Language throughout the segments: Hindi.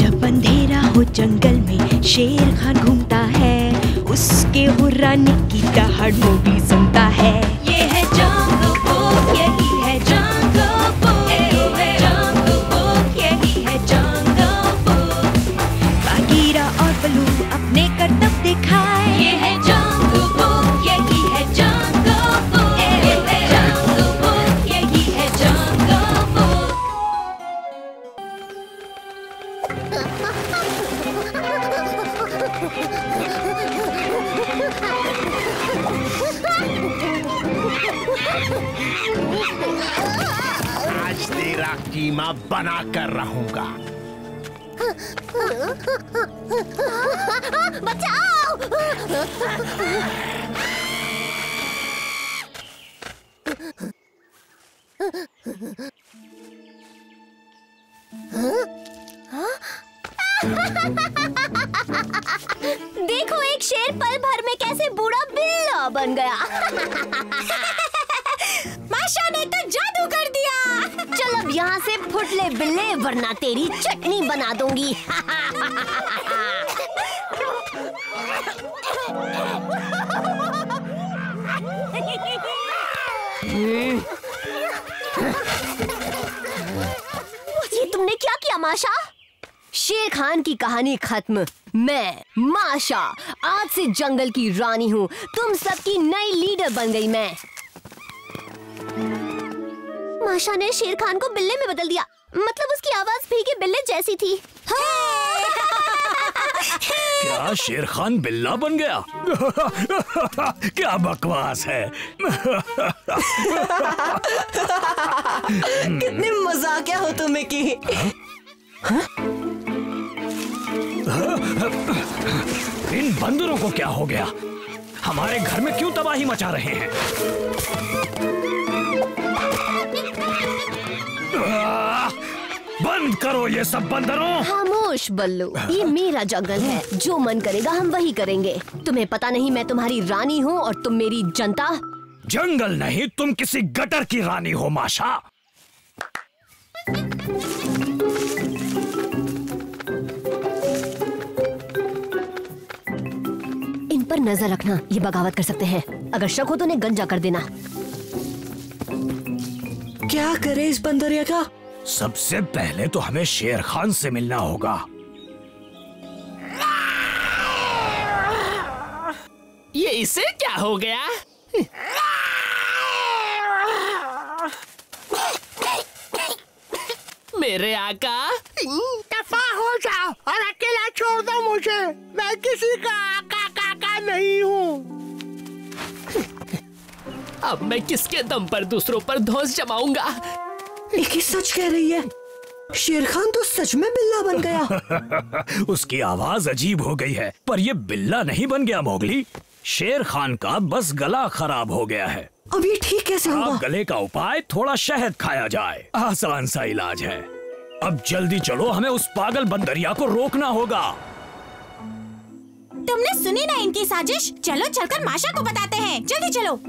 जब अंधेरा हो जंगल में शेर खान घूमता है उसके हुर्राने की दहाड़ वो आज तेरा कीमा बना कर रहूँगा। बचाओ। बन गया। माशा ने तो जादू कर दिया। चल अब यहाँ से फुटले बिल्ले, वरना तेरी चटनी बना दूँगी। ये तुमने क्या किया, माशा? शेर खान की कहानी खत्म। मैं माशा आज से जंगल की रानी हूँ। तुम सबकी नई लीडर बन गई मैं। माशा ने शेर खान को बिल्ले में बदल दिया। मतलब उसकी आवाज़ भीगे बिल्ले जैसी थी। क्या शेर खान बिल्ला बन गया? क्या बकवास है? कितने मजाकिया हो तुम मिकी इन बंदरों को क्या हो गया? हमारे घर में क्यों तबाही मचा रहे हैं? बंद करो ये सब बंदरों। खामोश बल्लू। ये मेरा जंगल है। जो मन करेगा हम वही करेंगे। तुम्हें पता नहीं मैं तुम्हारी रानी हूँ और तुम मेरी जनता। जंगल नहीं तुम किसी गटर की रानी हो माशा। नज़र रखना। ये बगावत कर सकते हैं। अगर शक हो तो उन्हें गंजा कर देना। क्या करे इस बंदरिया का? सबसे पहले तो हमें शेर खान से मिलना होगा। ये इसे क्या हो गया? मेरे आका? दफ़ा हो जाओ और अकेला छोड़ दो मुझे। मैं किसी का नहीं हूँ। अब मैं किसके दम पर दूसरों पर धौंस जमाऊँगा? सच कह रही है। शेर खान तो सच में बिल्ला बन गया। उसकी आवाज़ अजीब हो गई है पर ये बिल्ला नहीं बन गया मोगली। शेर खान का बस गला खराब हो गया है। अब ये ठीक कैसे होगा? गले का उपाय थोड़ा शहद खाया जाए। आसान सा इलाज है। अब जल्दी चलो हमें उस पागल बंदरिया को रोकना होगा। तुमने सुनी ना इनकी साजिश? चलो चलकर माशा को बताते हैं। जल्दी चलो।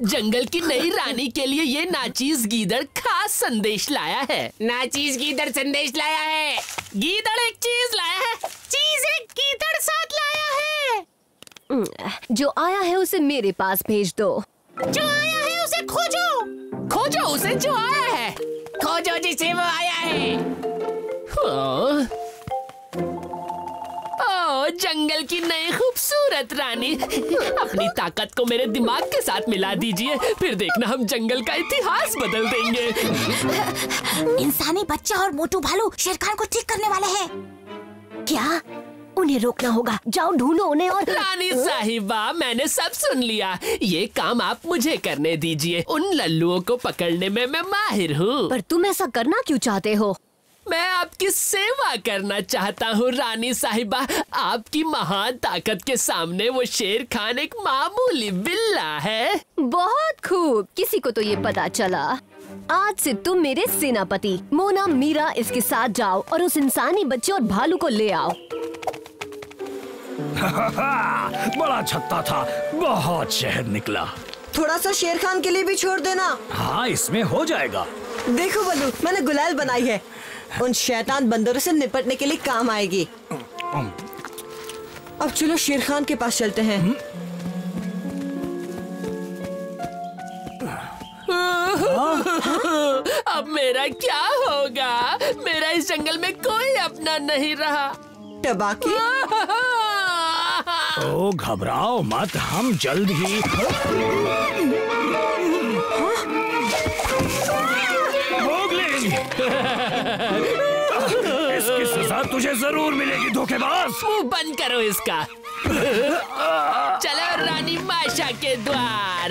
जंगल की नई रानी के लिए ये नाचीज गीदड़ खास संदेश लाया है। नाचीज गीदड़ संदेश लाया है। गीदड़ एक चीज़ लाया है। चीज़ एक गीदड़ साथ लाया है। जो आया है उसे मेरे पास भेज दो। जो आया है उसे खोजो। खोजो उसे जो आया है। खोजो जिसे वो आया है। ओ, ओ जंगल की नई खूबसूरत रानी। अपनी ताकत को मेरे दिमाग के साथ मिला दीजिए फिर देखना हम जंगल का इतिहास बदल देंगे। इंसानी बच्चा और मोटू भालू शेरखान को ठीक करने वाले हैं। क्या? उन्हें रोकना होगा। जाओ ढूंढो उन्हें और रानी साहिबा मैंने सब सुन लिया। ये काम आप मुझे करने दीजिए। उन लल्लुओं को पकड़ने में मैं माहिर हूँ। पर तुम ऐसा करना क्यों चाहते हो? मैं आपकी सेवा करना चाहता हूँ रानी साहिबा। आपकी महान ताकत के सामने वो शेर खान एक मामूली बिल्ला है। बहुत खूब। किसी को तो ये पता चला। आज से तुम मेरे सेनापति। मोना मीरा इसके साथ जाओ और उस इंसानी बच्चे और भालू को ले आओ। बड़ा छत्ता था। बहुत शहद निकला। थोड़ा सा शेर खान के लिए भी छोड़ देना। हाँ इसमें हो जाएगा। देखो बलू मैंने गुलाल बनाई है। उन शैतान बंदरों से निपटने के लिए काम आएगी। अब चलो शेर खान के पास चलते हैं। अब मेरा क्या होगा? मेरा इस जंगल में कोई अपना नहीं रहा। टबाकी ओ घबराओ मत हम जल्द ही इसकी सजा तुझे ज़रूर मिलेगी धोखेबाज! मुँह बंद करो इसका। चलो रानी माशा के द्वार।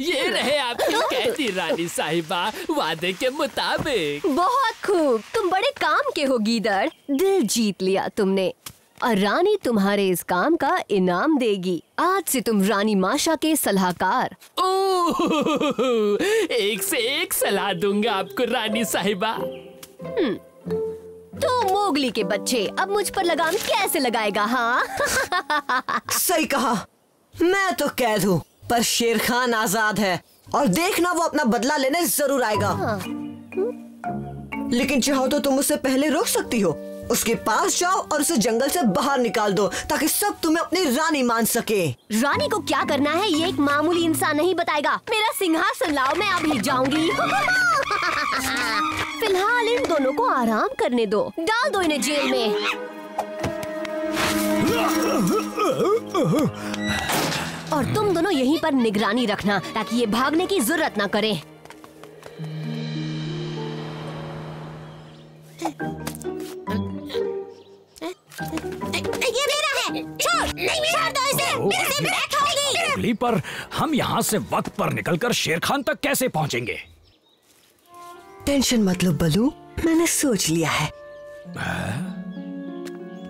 ये रहे आपकी कहती रानी साहिबा। वादे के मुताबिक। बहुत खूब। तुम बड़े काम के हो गीदड़। दिल जीत लिया तुमने। और रानी तुम्हारे इस काम का इनाम देगी। आज से तुम रानी माशा के सलाहकार। एक से एक सलाह दूँगा आपको रानी साहिबा। तो मोगली के बच्चे अब मुझ पर लगाम कैसे लगाएगा हाँ? सही कहा। मैं तो कैद हूँ। पर शेर खान आज़ाद है। और देखना वो अपना बदला लेने ज़रूर आएगा। लेकिन चाहो तो तुम उसे पहले रोक सकती हो। उसके पास जाओ और उसे जंगल से बाहर निकाल दो ताकि सब तुम्हें अपनी रानी मान सके। रानी को क्या करना है ये एक मामूली इंसान नहीं बताएगा। मेरा सिंहासन लाओ मैं अभी जाऊँगी। फ़िलहाल इन दोनों को आराम करने दो। डाल दो इन्हें जेल में। और तुम दोनों यहीं पर निगरानी रखना ताकि ये भागने की ज़रूरत ना करें। ये मेरा है। छोड़। छोड़ दो इसे। मेरे से होगी। पर हम यहाँ से वक्त पर निकलकर शेर खान तक कैसे पहुँचेंगे? टेंशन मतलब बलू। मैंने सोच लिया है।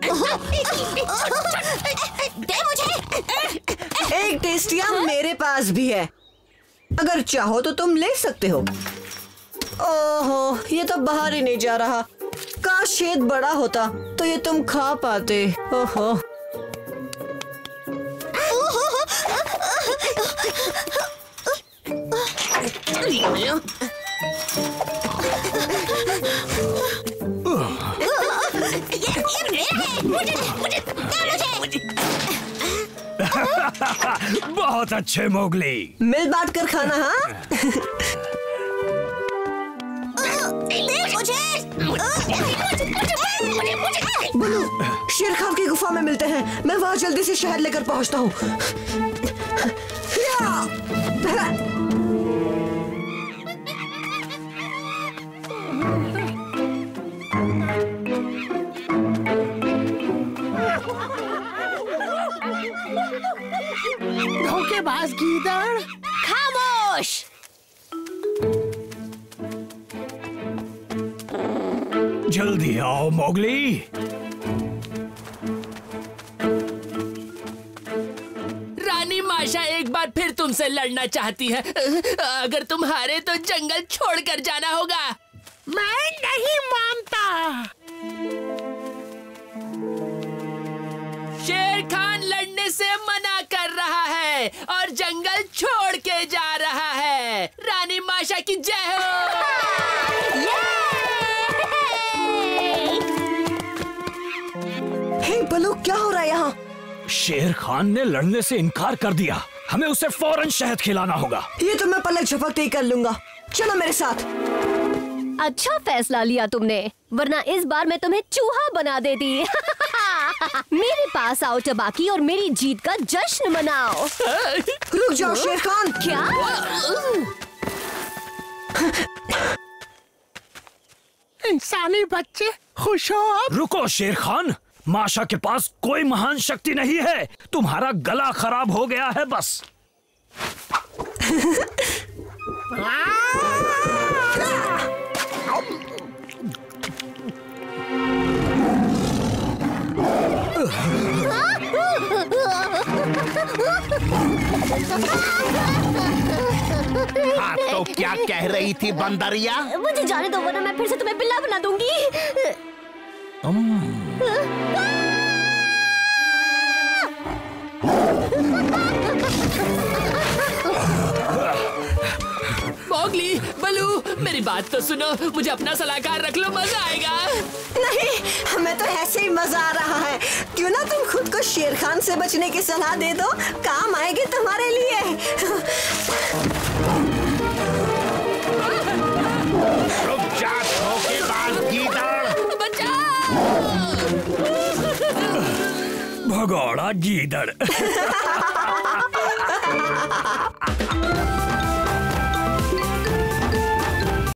दे मुझे। एक टेस्टिया मेरे पास भी है। अगर चाहो तो तुम ले सकते हो। ओहो ये तो बाहर ही नहीं जा रहा। काश छेद बड़ा होता तो ये तुम खा पाते। ओहो। ये ये मेरा है। मुझे मुझे मुझे। बहुत अच्छे मोगली। मिल बांट कर खाना हाँ? मुझे शेर खान की गुफा में मिलते हैं। मैं वहाँ जल्दी से शहर लेकर पहुँचता हूँ। धोखेबाज गीदड़ खामोश। जल्दी आओ मोगली। रानी माशा एक बार फिर तुमसे लड़ना चाहती है। अगर तुम हारे तो जंगल छोड़कर जाना होगा। मैं नहीं मानता। जंगल छोड़ के जा रहा है। रानी माशा की जय हो। हे बलू क्या हो रहा है यहाँ? शेर खान ने लड़ने से इनकार कर दिया। हमें उसे फ़ौरन शहद खिलाना होगा। ये तो मैं पलक झपकते ही कर लूँगा। चलो मेरे साथ। अच्छा फैसला लिया तुमने वरना इस बार मैं तुम्हें चूहा बना देती। मेरे पास आओ टबाकी और मेरी जीत का जश्न मनाओ। रुक जाओ शेर खान क्या? इंसानी बच्चे खुश हो अब रुको शेर खान माशा के पास कोई महान शक्ति नहीं है। तुम्हारा गला खराब हो गया है बस। हाँ तो क्या कह रही थी बंदरिया? मुझे जाने दो वरना मैं फिर से तुम्हें बिल्ला बना दूँगी। मोगली बलू मेरी बात तो सुनो। मुझे अपना सलाहकार रख लो मज़ा आएगा। नहीं हमें तो ऐसे ही मज़ा आ रहा है। क्यों ना तुम खुद को शेर खान से बचने की सलाह दे दो? काम आएगी तुम्हारे भगौड़ा गीदड़।